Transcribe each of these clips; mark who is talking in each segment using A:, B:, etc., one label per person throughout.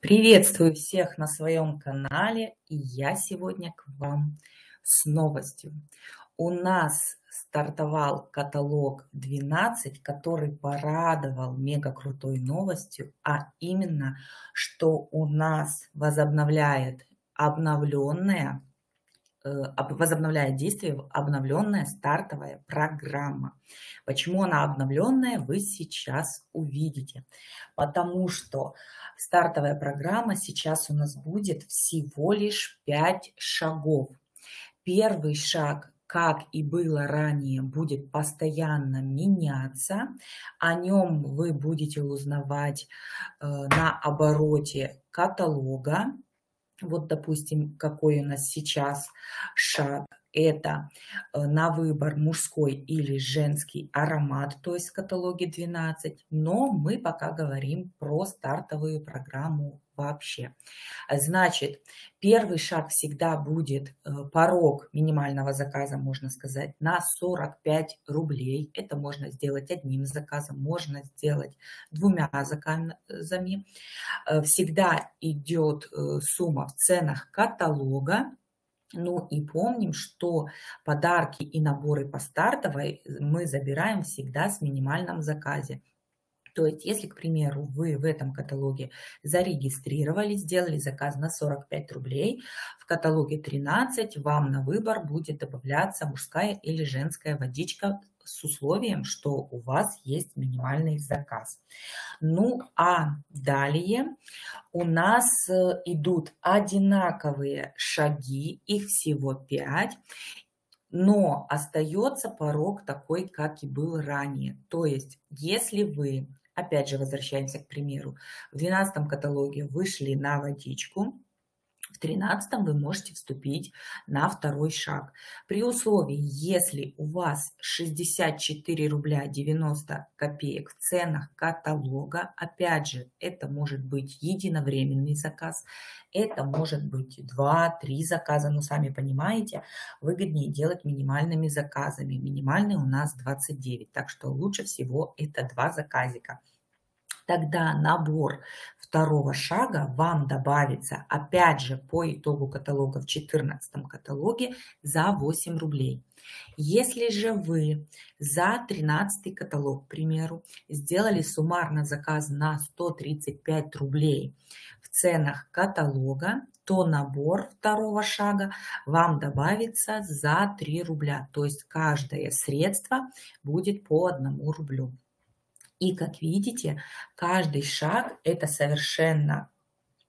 A: Приветствую всех на своем канале, и я сегодня к вам с новостью. У нас стартовал каталог 12, который порадовал мега крутой новостью, а именно, что у нас возобновляет обновленная возобновляет действие обновленная стартовая программа. Почему она обновленная, вы сейчас увидите. Потому что стартовая программа сейчас у нас будет всего лишь 5 шагов. Первый шаг как и было ранее, будет постоянно меняться. О нем вы будете узнавать э, на обороте каталога. Вот, допустим, какой у нас сейчас шаг. Это э, на выбор мужской или женский аромат, то есть в каталоге 12. Но мы пока говорим про стартовую программу вообще. Значит, первый шаг всегда будет э, порог минимального заказа, можно сказать, на 45 рублей. Это можно сделать одним заказом, можно сделать двумя заказами. Э, всегда идет э, сумма в ценах каталога. Ну и помним, что подарки и наборы по стартовой мы забираем всегда с минимальным заказе. То есть, если, к примеру, вы в этом каталоге зарегистрировались, сделали заказ на 45 рублей, в каталоге 13 вам на выбор будет добавляться мужская или женская водичка с условием, что у вас есть минимальный заказ. Ну а далее у нас э, идут одинаковые шаги, их всего 5, но остается порог такой, как и был ранее. То есть, если вы Опять же, возвращаемся к примеру. В 12 каталоге вышли на водичку, 13 вы можете вступить на второй шаг. При условии, если у вас 64 рубля 90 копеек в ценах каталога, опять же, это может быть единовременный заказ, это может быть 2-3 заказа, но сами понимаете, выгоднее делать минимальными заказами. Минимальный у нас 29, так что лучше всего это два заказика тогда набор второго шага вам добавится, опять же, по итогу каталога в 14 каталоге за 8 рублей. Если же вы за 13 каталог, к примеру, сделали суммарно заказ на 135 рублей в ценах каталога, то набор второго шага вам добавится за 3 рубля. То есть каждое средство будет по 1 рублю. И как видите, каждый шаг это совершенно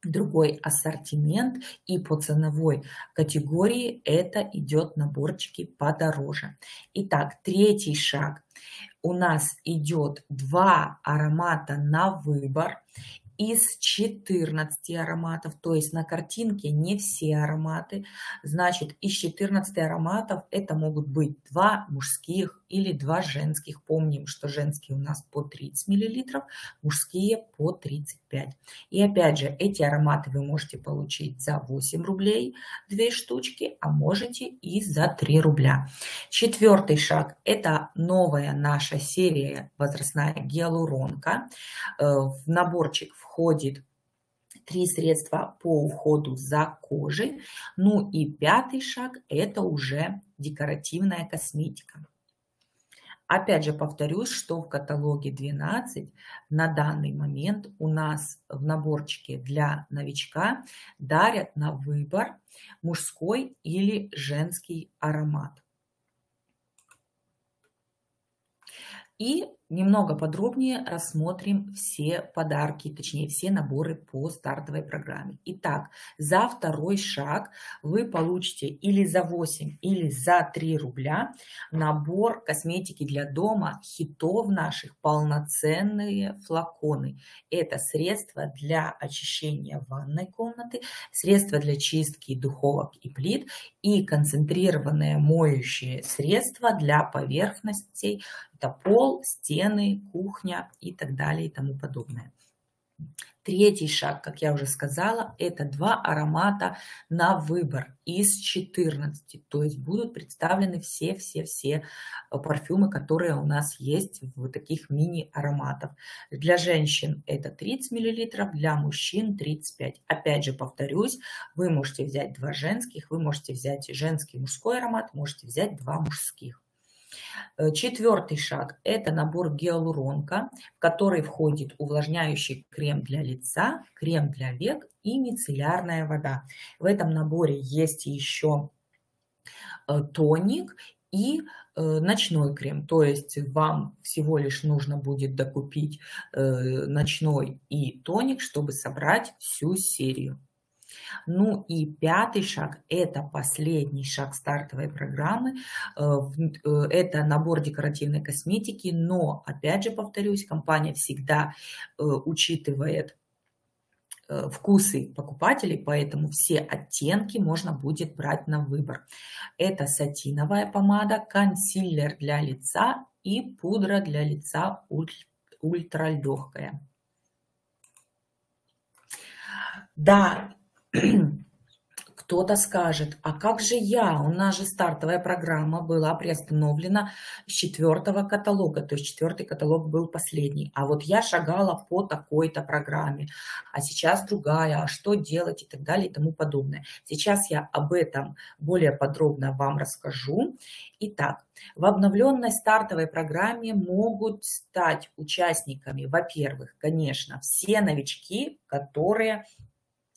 A: другой ассортимент и по ценовой категории это идет наборчики подороже. Итак, третий шаг. У нас идет два аромата на выбор из 14 ароматов, то есть на картинке не все ароматы. Значит, из 14 ароматов это могут быть два мужских или два женских. Помним, что женские у нас по 30 мл, мужские по 35. И опять же, эти ароматы вы можете получить за 8 рублей, две штучки, а можете и за 3 рубля. Четвертый шаг – это новая наша серия возрастная гиалуронка. Э, в наборчик входит три средства по уходу за кожей. Ну и пятый шаг – это уже декоративная косметика. Опять же повторюсь, что в каталоге 12 на данный момент у нас в наборчике для новичка дарят на выбор мужской или женский аромат. И немного подробнее рассмотрим все подарки, точнее все наборы по стартовой программе. Итак, за второй шаг вы получите или за 8, или за 3 рубля набор косметики для дома, хитов наших, полноценные флаконы. Это средства для очищения ванной комнаты, средства для чистки духовок и плит и концентрированное моющее средство для поверхностей это пол, стены, кухня и так далее и тому подобное. Третий шаг, как я уже сказала, это два аромата на выбор из 14. То есть будут представлены все-все-все э, парфюмы, которые у нас есть в таких мини-ароматах. Для женщин это 30 мл, для мужчин 35. Опять же повторюсь, вы можете взять два женских, вы можете взять женский мужской аромат, можете взять два мужских. Э, Четвертый шаг – это набор гиалуронка, в который входит увлажняющий крем для лица, крем для век и мицеллярная вода. В этом наборе есть еще э, тоник и э, ночной крем. То есть вам всего лишь нужно будет докупить ночной и тоник, чтобы собрать всю серию. Ну и пятый шаг – это последний шаг стартовой программы. Э, э, это набор декоративной косметики, но, опять же повторюсь, компания всегда э, учитывает вкусы покупателей, поэтому все оттенки можно будет брать на выбор. Это сатиновая помада, консилер для лица и пудра для лица ультралегкая. Да, кто-то скажет, а как же я? У нас же стартовая программа была приостановлена с четвертого каталога, то есть четвертый каталог был последний. А вот я шагала по такой-то программе, а сейчас другая, а что делать и так далее и тому подобное. Сейчас я об этом более подробно вам расскажу. Итак, в обновленной стартовой программе могут стать участниками, во-первых, конечно, все новички, которые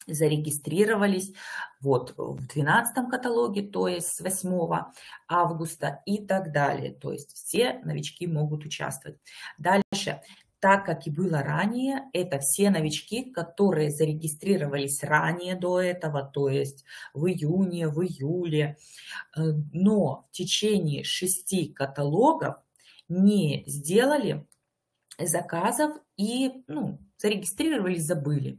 A: зарегистрировались вот в 12 каталоге, то есть с 8 августа и так далее. То есть все новички могут участвовать. Дальше, так как и было ранее, это все новички, которые зарегистрировались ранее до этого, то есть в июне, в июле, э, но в течение шести каталогов не сделали заказов и ну, зарегистрировались, забыли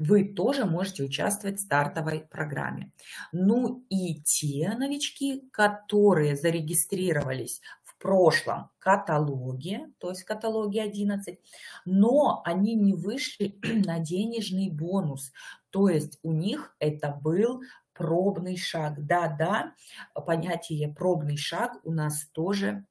A: вы тоже можете участвовать в стартовой программе. Ну и те новички, которые зарегистрировались в прошлом каталоге, то есть каталоге 11, но они не вышли на денежный бонус. То есть у них это был пробный шаг. Да-да, понятие пробный шаг у нас тоже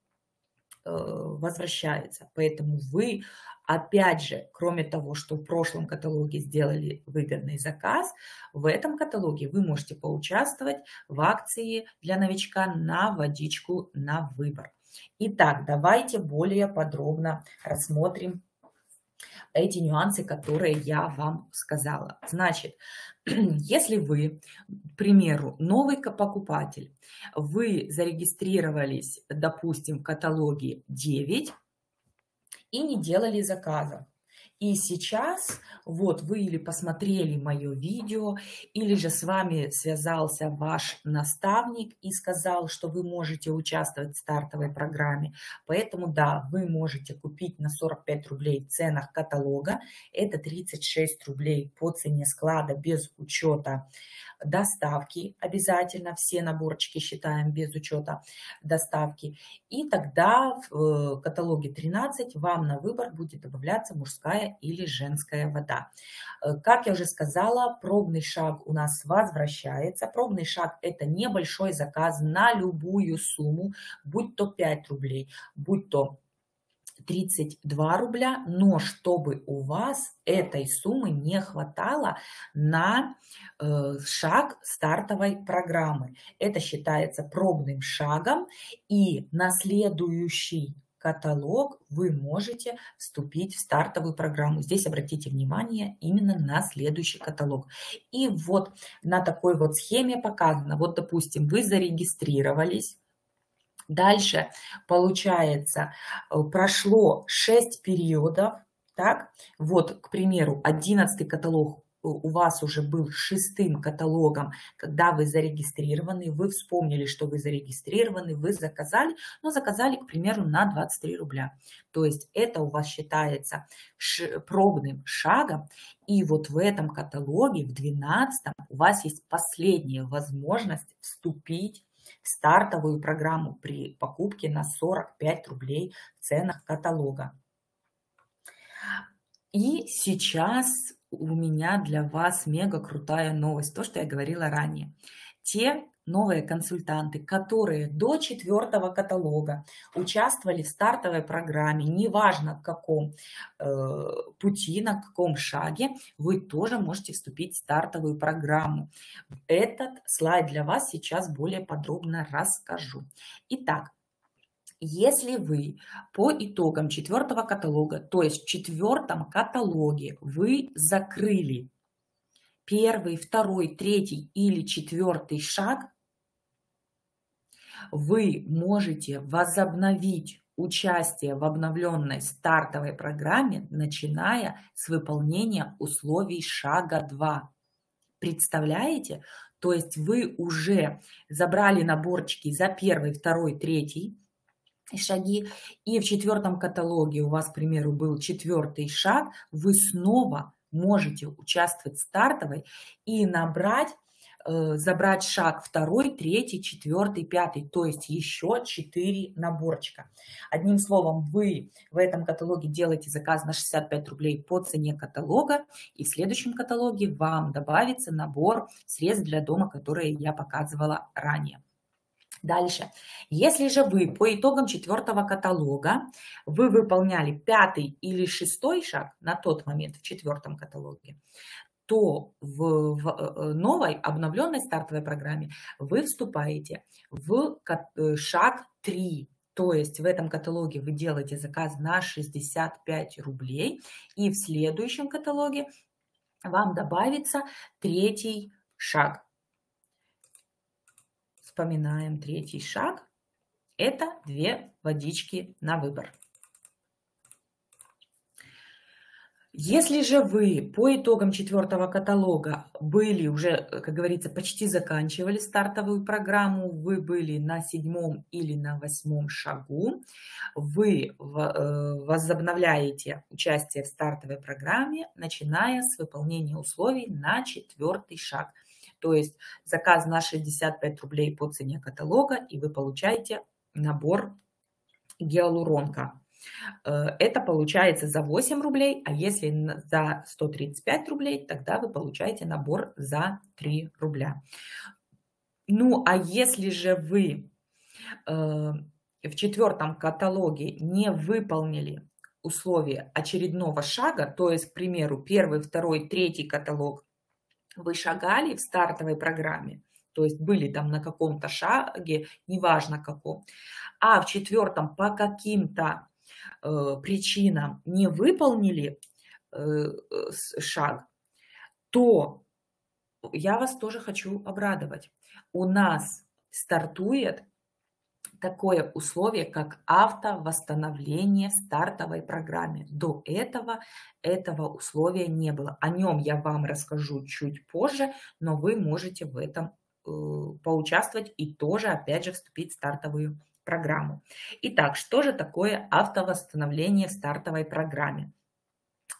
A: э, возвращается. Поэтому вы Опять же, кроме того, что в прошлом каталоге сделали выгодный заказ, в этом каталоге вы можете поучаствовать в акции для новичка на водичку на выбор. Итак, давайте более подробно рассмотрим эти нюансы, которые я вам сказала. Значит, если вы, к примеру, новый покупатель, вы зарегистрировались, допустим, в каталоге 9, и не делали заказов. И сейчас вот вы или посмотрели мое видео, или же с вами связался ваш наставник и сказал, что вы можете участвовать в стартовой программе. Поэтому да, вы можете купить на 45 рублей в ценах каталога. Это 36 рублей по цене склада без учета доставки обязательно, все наборчики считаем без учета доставки. И тогда в э, каталоге 13 вам на выбор будет добавляться мужская или женская вода. Э, как я уже сказала, пробный шаг у нас возвращается. Пробный шаг это небольшой заказ на любую сумму, будь то 5 рублей, будь то 32 рубля, но чтобы у вас этой суммы не хватало на э, шаг стартовой программы. Это считается пробным шагом, и на следующий каталог вы можете вступить в стартовую программу. Здесь обратите внимание именно на следующий каталог. И вот на такой вот схеме показано, вот допустим, вы зарегистрировались, Дальше, получается, э, прошло 6 периодов, так, вот, к примеру, 11 каталог у вас уже был шестым каталогом, когда вы зарегистрированы, вы вспомнили, что вы зарегистрированы, вы заказали, но заказали, к примеру, на 23 рубля. То есть это у вас считается пробным шагом, и вот в этом каталоге, в 12 у вас есть последняя возможность вступить стартовую программу при покупке на 45 рублей в ценах каталога. И сейчас у меня для вас мега крутая новость, то, что я говорила ранее. Те новые консультанты, которые до четвертого каталога участвовали в стартовой программе, неважно в каком э, пути, на каком шаге, вы тоже можете вступить в стартовую программу. Этот слайд для вас сейчас более подробно расскажу. Итак, если вы по итогам четвертого каталога, то есть в четвертом каталоге вы закрыли первый, второй, третий или четвертый шаг, вы можете возобновить участие в обновленной стартовой программе, начиная с выполнения условий шага 2. Представляете? То есть вы уже забрали наборчики за первый, второй, третий шаги, и в четвертом каталоге у вас, к примеру, был четвертый шаг, вы снова можете участвовать в стартовой и набрать забрать шаг второй, третий, четвертый, пятый, то есть еще четыре наборчика. Одним словом, вы в этом каталоге делаете заказ на 65 рублей по цене каталога, и в следующем каталоге вам добавится набор средств для дома, которые я показывала ранее. Дальше. Если же вы по итогам четвертого каталога вы выполняли пятый или шестой шаг на тот момент в четвертом каталоге, то в, в э, новой обновленной стартовой программе вы вступаете в э, шаг 3. То есть в этом каталоге вы делаете заказ на 65 рублей, и в следующем каталоге вам добавится третий шаг. Вспоминаем третий шаг. Это две водички на выбор. Если же вы по итогам четвертого каталога были уже, как говорится, почти заканчивали стартовую программу, вы были на седьмом или на восьмом шагу, вы э, возобновляете участие в стартовой программе, начиная с выполнения условий на четвертый шаг. То есть заказ на 65 рублей по цене каталога, и вы получаете набор гиалуронка. Э, это получается за 8 рублей, а если за 135 рублей, тогда вы получаете набор за 3 рубля. Ну, а если же вы э, в четвертом каталоге не выполнили условия очередного шага, то есть, к примеру, первый, второй, третий каталог, вы шагали в стартовой программе, то есть были там на каком-то шаге, неважно каком, а в четвертом по каким-то Э, причинам не выполнили э, шаг, то я вас тоже хочу обрадовать. У нас стартует такое условие, как автовосстановление в стартовой программе. До этого этого условия не было. О нем я вам расскажу чуть позже, но вы можете в этом э, поучаствовать и тоже, опять же, вступить в стартовую программу. Итак, что же такое автовосстановление в стартовой программе?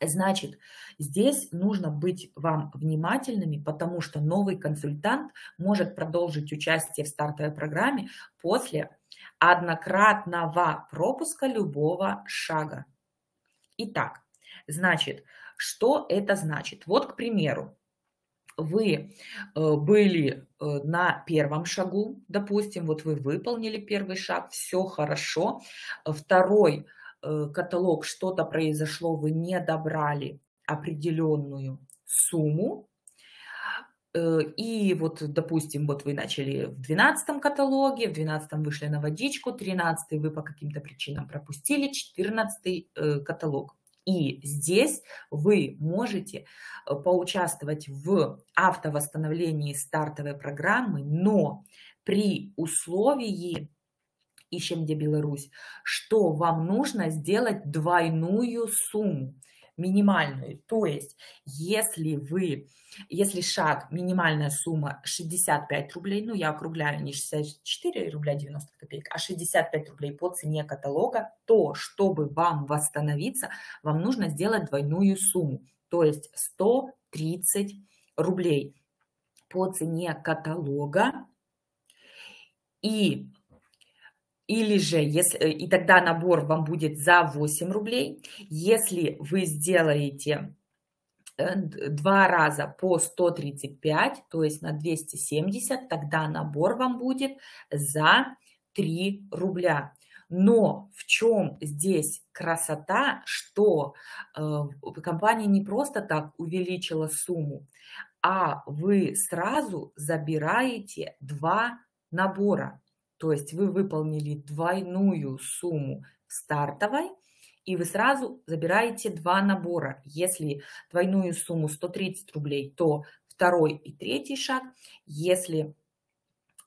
A: Значит, здесь нужно быть вам внимательными, потому что новый консультант может продолжить участие в стартовой программе после однократного пропуска любого шага. Итак, значит, что это значит? Вот, к примеру, вы э, были э, на первом шагу, допустим, вот вы выполнили первый шаг, все хорошо. Второй э, каталог, что-то произошло, вы не добрали определенную сумму, и вот, допустим, вот вы начали в 12 каталоге, в 12 вышли на водичку, 13 вы по каким-то причинам пропустили, 14 каталог. И здесь вы можете э, поучаствовать в автовосстановлении стартовой программы, но при условии, ищем где Беларусь, что вам нужно сделать двойную сумму минимальную. То есть, если вы, если шаг, минимальная сумма 65 рублей, ну, я округляю не 64 рубля 90 копеек, а 65 рублей по цене каталога, то, чтобы вам восстановиться, вам нужно сделать двойную сумму, то есть 130 рублей по цене каталога. И или же, если, и тогда набор вам будет за 8 рублей. Если вы сделаете Э, два раза по 135, то есть на 270, тогда набор вам будет за 3 рубля. Но в чем здесь красота, что э, компания не просто так увеличила сумму, а вы сразу забираете два набора. То есть вы выполнили двойную сумму стартовой и вы сразу забираете два набора. Если двойную сумму 130 рублей, то второй и третий шаг. Если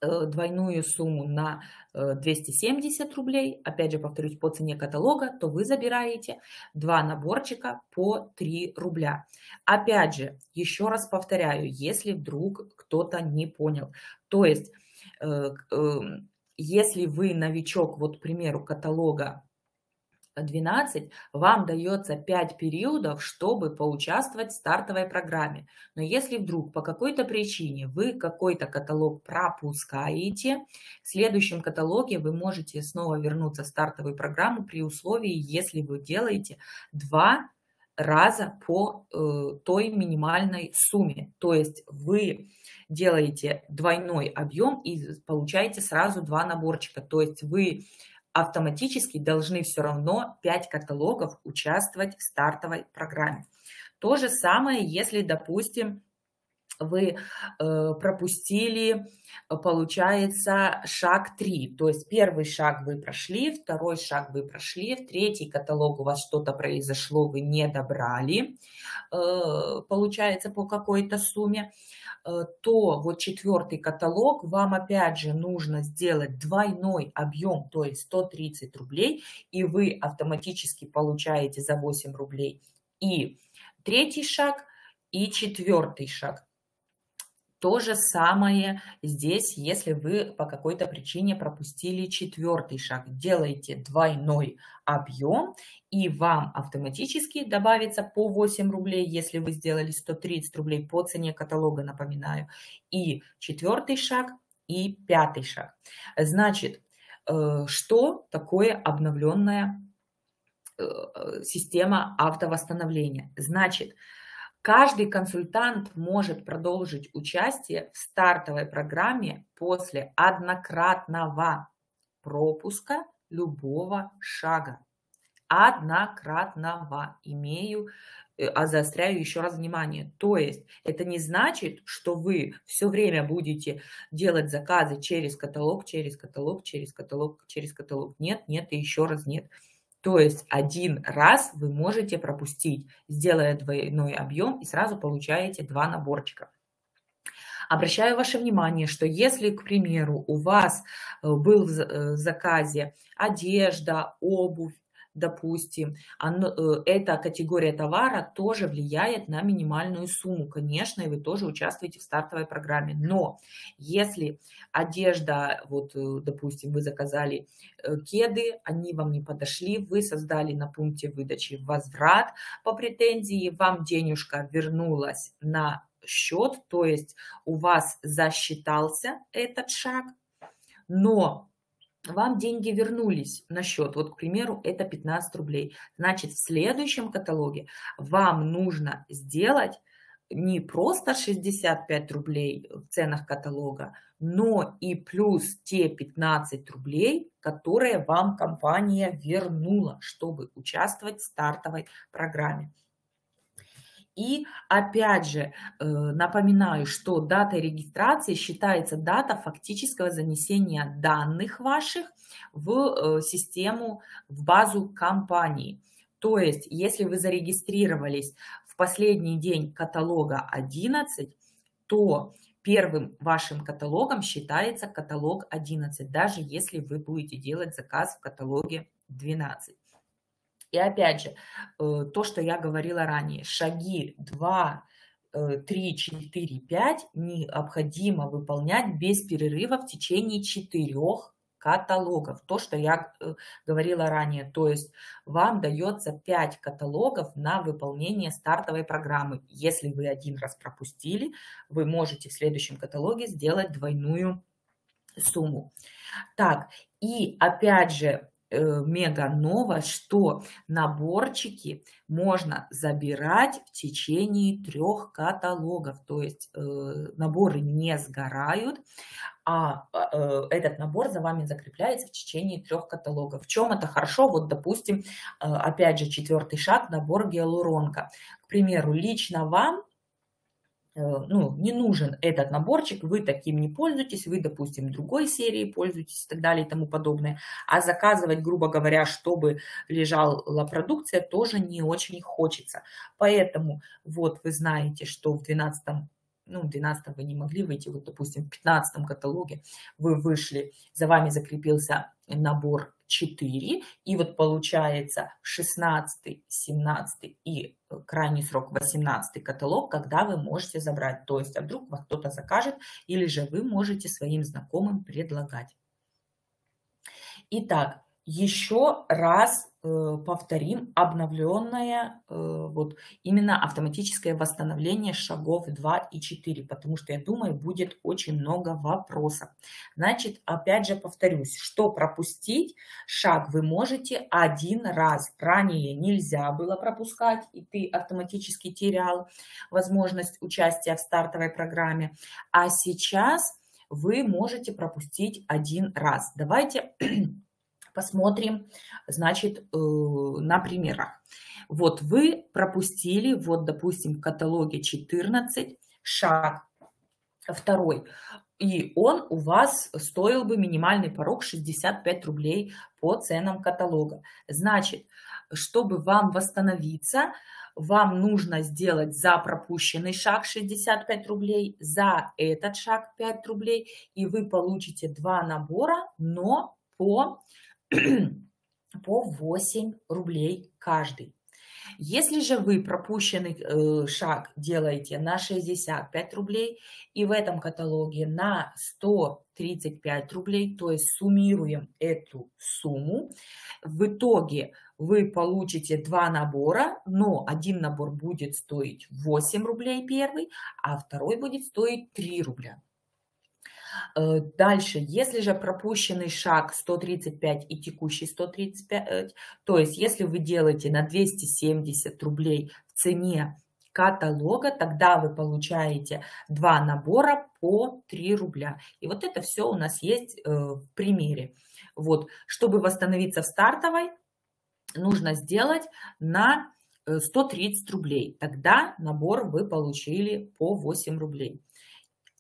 A: э, двойную сумму на 270 э, рублей, опять же повторюсь, по цене каталога, то вы забираете два наборчика по 3 рубля. Опять же, еще раз повторяю, если вдруг кто-то не понял. То есть, э, эм, если вы новичок, вот, к примеру, каталога 12 вам дается 5 периодов, чтобы поучаствовать в стартовой программе. Но если вдруг по какой-то причине вы какой-то каталог пропускаете, в следующем каталоге вы можете снова вернуться в стартовую программу при условии, если вы делаете 2 раза по э, той минимальной сумме. То есть вы делаете двойной объем и получаете сразу два наборчика. То есть вы автоматически должны все равно 5 каталогов участвовать в стартовой программе. То же самое, если, допустим, вы э, пропустили, получается, шаг 3. То есть первый шаг вы прошли, второй шаг вы прошли, в третий каталог у вас что-то произошло, вы не добрали, э, получается, по какой-то сумме. Э, то вот четвертый каталог вам опять же нужно сделать двойной объем, то есть 130 рублей, и вы автоматически получаете за 8 рублей и третий шаг, и четвертый шаг. То же самое здесь, если вы по какой-то причине пропустили четвертый шаг. Делаете двойной объем, и вам автоматически добавится по 8 рублей, если вы сделали 130 рублей по цене каталога, напоминаю. И четвертый шаг, и пятый шаг. Значит, э, что такое обновленная э, система автовосстановления? Значит, Каждый консультант может продолжить участие в стартовой программе после однократного пропуска любого шага. Однократного. Имею, э, а заостряю еще раз внимание. То есть это не значит, что вы все время будете делать заказы через каталог, через каталог, через каталог, через каталог. Нет, нет и еще раз нет. То есть один раз вы можете пропустить, сделая двойной объем и сразу получаете два наборчика. Обращаю ваше внимание, что если, к примеру, у вас э, был э, в заказе одежда, обувь, допустим, оно, э, эта категория товара тоже влияет на минимальную сумму. Конечно, и вы тоже участвуете в стартовой программе. Но если одежда, вот, э, допустим, вы заказали э, кеды, они вам не подошли, вы создали на пункте выдачи возврат по претензии, вам денежка вернулась на счет, то есть у вас засчитался этот шаг, но вам деньги вернулись на счет. Вот, к примеру, это 15 рублей. Значит, в следующем каталоге вам нужно сделать не просто 65 рублей в ценах каталога, но и плюс те 15 рублей, которые вам компания вернула, чтобы участвовать в стартовой программе. И опять же, э, напоминаю, что дата регистрации считается дата фактического занесения данных ваших в э, систему, в базу компании. То есть, если вы зарегистрировались в последний день каталога 11, то первым вашим каталогом считается каталог 11, даже если вы будете делать заказ в каталоге 12. И опять же, э, то, что я говорила ранее, шаги 2, 3, 4, 5 необходимо выполнять без перерыва в течение четырех каталогов. То, что я э, говорила ранее. То есть вам дается 5 каталогов на выполнение стартовой программы. Если вы один раз пропустили, вы можете в следующем каталоге сделать двойную сумму. Так, и опять же, мега новость, что наборчики можно забирать в течение трех каталогов. То есть э, наборы не сгорают, а э, этот набор за вами закрепляется в течение трех каталогов. В чем это хорошо? Вот, допустим, опять же, четвертый шаг, набор гиалуронка. К примеру, лично вам Э, ну, не нужен этот наборчик, вы таким не пользуетесь, вы, допустим, другой серией пользуетесь и так далее и тому подобное. А заказывать, грубо говоря, чтобы лежала продукция, тоже не очень хочется. Поэтому вот вы знаете, что в 12 ну, 12 вы не могли выйти, вот, допустим, в 15 каталоге вы вышли, за вами закрепился набор 4, и вот получается 16, 17 и э, крайний срок 18 каталог, когда вы можете забрать. То есть, а вдруг вас кто-то закажет, или же вы можете своим знакомым предлагать. Итак, еще раз э, повторим обновленное э, вот именно автоматическое восстановление шагов 2 и 4, потому что я думаю, будет очень много вопросов. Значит, опять же повторюсь, что пропустить шаг вы можете один раз. Ранее нельзя было пропускать, и ты автоматически терял возможность участия в стартовой программе. А сейчас вы можете пропустить один раз. Давайте Посмотрим, значит, э, на примерах. Вот вы пропустили, вот, допустим, в каталоге 14, шаг второй, и он у вас стоил бы минимальный порог 65 рублей по ценам каталога. Значит, чтобы вам восстановиться, вам нужно сделать за пропущенный шаг 65 рублей, за этот шаг 5 рублей, и вы получите два набора, но по по 8 рублей каждый. Если же вы пропущенный э, шаг делаете на 65 рублей и в этом каталоге на 135 рублей, то есть суммируем эту сумму, в итоге вы получите два набора, но один набор будет стоить 8 рублей первый, а второй будет стоить 3 рубля. Э, дальше, если же пропущенный шаг 135 и текущий 135, то есть если вы делаете на 270 рублей в цене каталога, тогда вы получаете два набора по 3 рубля. И вот это все у нас есть э, в примере. Вот, чтобы восстановиться в стартовой, нужно сделать на 130 э, рублей. Тогда набор вы получили по 8 рублей.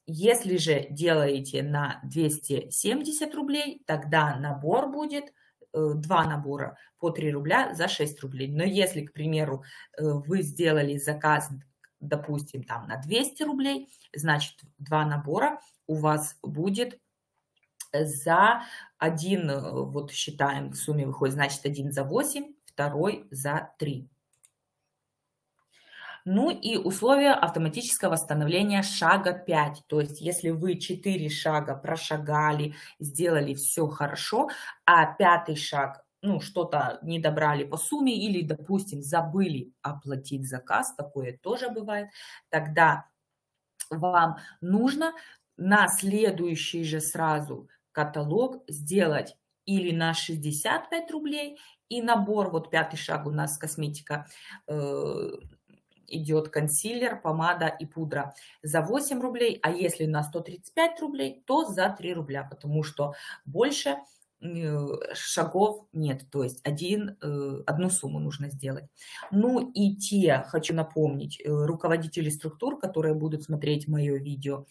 A: Если же делаете на 270 рублей, тогда набор будет э, два набора по 3 рубля за 6 рублей. Но если, к примеру, э, вы сделали заказ, допустим, там на 200 рублей, значит, два набора у вас будет за один, э, вот считаем, в сумме выходит, значит, один за 8, второй за 3. Ну и условия автоматического восстановления шага 5. То есть если вы 4 шага прошагали, сделали все хорошо, а пятый шаг ну, что-то не добрали по сумме или, допустим, забыли оплатить заказ, такое тоже бывает, тогда вам нужно на следующий же сразу каталог сделать или на 65 рублей, и набор, вот пятый шаг у нас косметика, э, идет консилер, помада и пудра. За 8 рублей, а если на 135 рублей, то за 3 рубля, потому что больше шагов нет, то есть один, э, одну сумму нужно сделать. Ну и те, хочу напомнить, э, руководители структур, которые будут смотреть мое видео,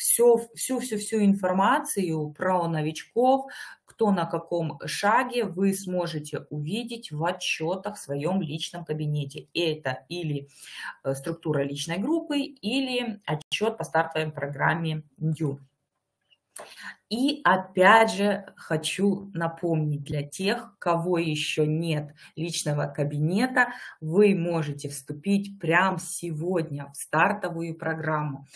A: всю, всю, всю, всю информацию про новичков, кто на каком шаге вы сможете увидеть в отчетах в своем личном кабинете. Это или э, структура личной группы, или отчет по стартовой программе New. И опять же хочу напомнить для тех, кого еще нет личного кабинета, вы можете вступить прямо сегодня в стартовую программу.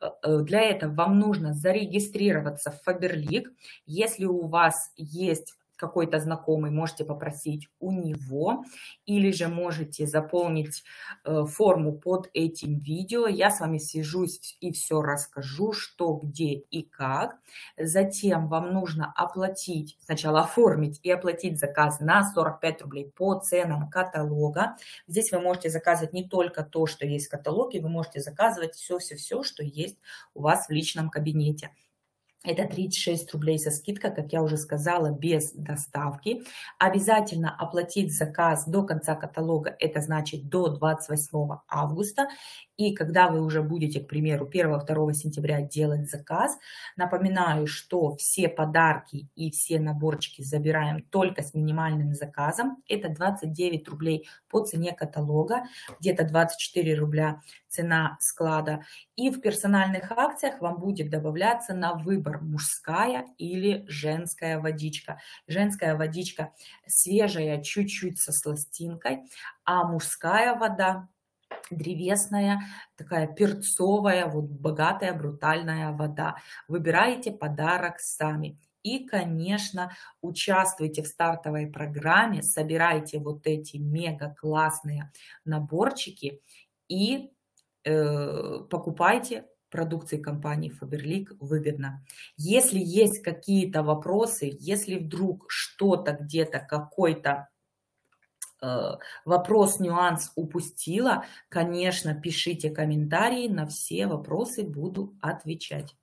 A: Э, э, для этого вам нужно зарегистрироваться в Faberlic. Если у вас есть какой-то знакомый, можете попросить у него, или же можете заполнить э, форму под этим видео. Я с вами свяжусь и все расскажу, что, где и как. Затем вам нужно оплатить, сначала оформить и оплатить заказ на 45 рублей по ценам каталога. Здесь вы можете заказывать не только то, что есть в каталоге, вы можете заказывать все-все-все, что есть у вас в личном кабинете. Это 36 рублей со скидкой, как я уже сказала, без доставки. Обязательно оплатить заказ до конца каталога, это значит до 28 августа. И когда вы уже будете, к примеру, 1-2 сентября делать заказ, напоминаю, что все подарки и все наборчики забираем только с минимальным заказом. Это 29 рублей по цене каталога, где-то 24 рубля цена склада. И в персональных акциях вам будет добавляться на выбор мужская или женская водичка. Женская водичка свежая, чуть-чуть со сластинкой, а мужская вода древесная, такая перцовая, вот богатая, брутальная вода. Выбираете подарок сами. И, конечно, участвуйте в стартовой программе, собирайте вот эти мега классные наборчики и покупайте продукции компании Faberlic выгодно. Если есть какие-то вопросы, если вдруг что-то где-то, какой-то Э, вопрос, нюанс упустила, конечно, пишите комментарии, на все вопросы буду отвечать.